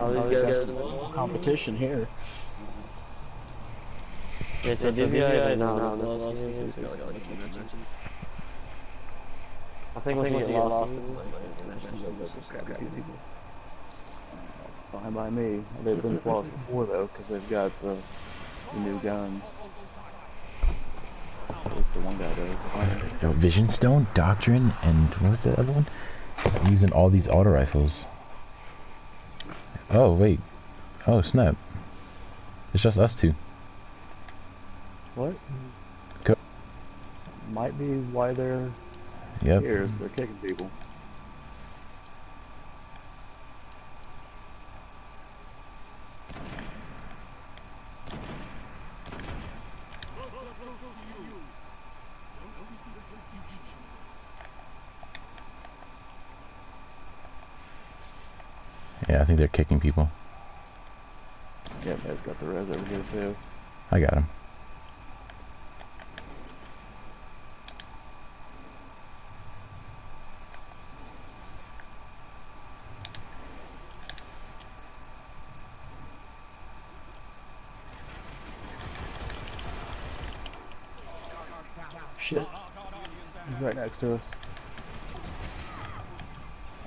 Oh, you got some competition here. Yeah, so these guys are not lost games, so like, like you mentioned. I think once you get lost, it's like, international just grab people. That's fine by me. They've been flawed before though, because they've got the, the new guns. At least the one guy does. Yo, Vision Stone, Doctrine, and what was the other one? Using all these auto rifles. Oh wait. Oh snap. It's just us two. What? Co- Might be why they're Yep. here, is they're kicking people. Yeah, I think they're kicking people. Yeah, Med's got the res over here too. I got him. Shit. He's right next to us.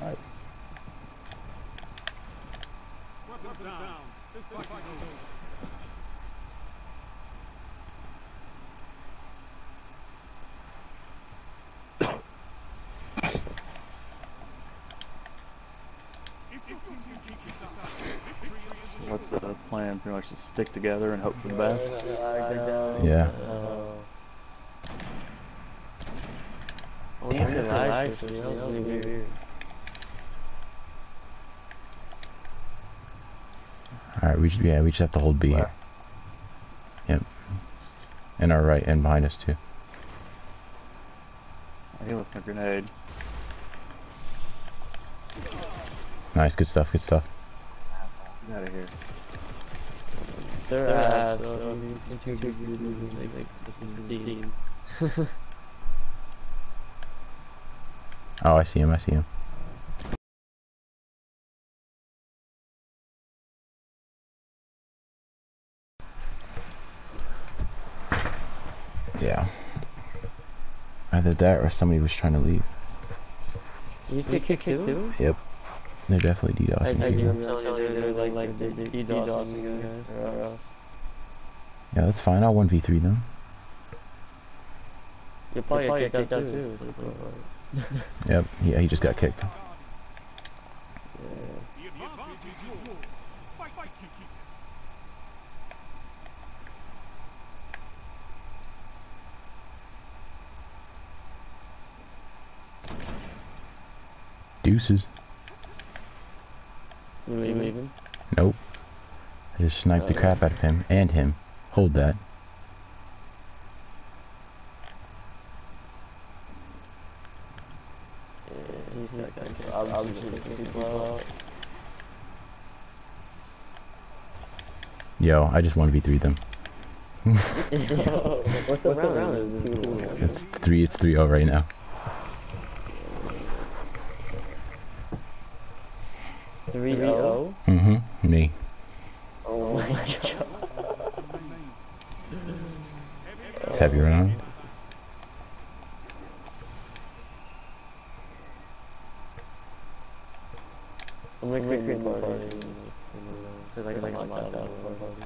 Nice. So what's the plan? Pretty much just stick together and hope for the best. Yeah. You can lag for me, that was really weird. Alright, we should, yeah, we just have to hold B. Left. Yep. And our right and behind us too. I hit with my grenade. Nice, good stuff, good stuff. Get out of here. They're ass, so I mean, two good dudes, like, like, this is the team. Oh, I see him, I see him. Yeah. Either that or somebody was trying to leave. You used to get kicked too? Yep. They're definitely I, I do. I'm telling you, they're like, like, they're DDoSing guys, or. Yeah, that's fine. I'll 1v3 them. You'll probably get kicked out too. so it's Yep. Yeah, he just got kicked. Yeah. Deuces. You mm-hmm. leaving? Nope. I just sniped the Oh. crap out of him and him. Hold that. Yeah, he's that guy, so obviously kicking people out. Yo, I just 1v3 them. What's the round? Is it two to one? It's 3 it's 3-0 right now. Three oh? Mm-hmm. Me. Oh my god. It's heavy round. I'm gonna create a new party. Cause I can like lock out one party.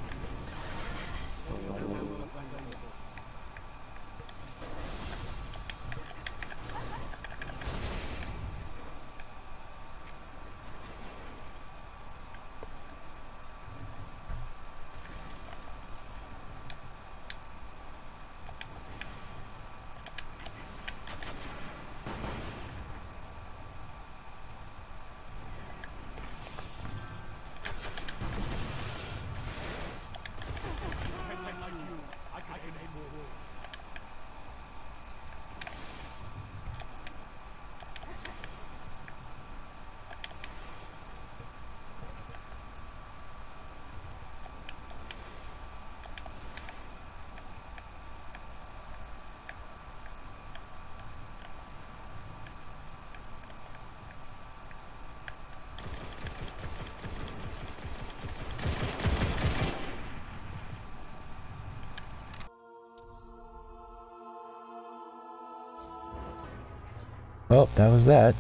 Well, that was that.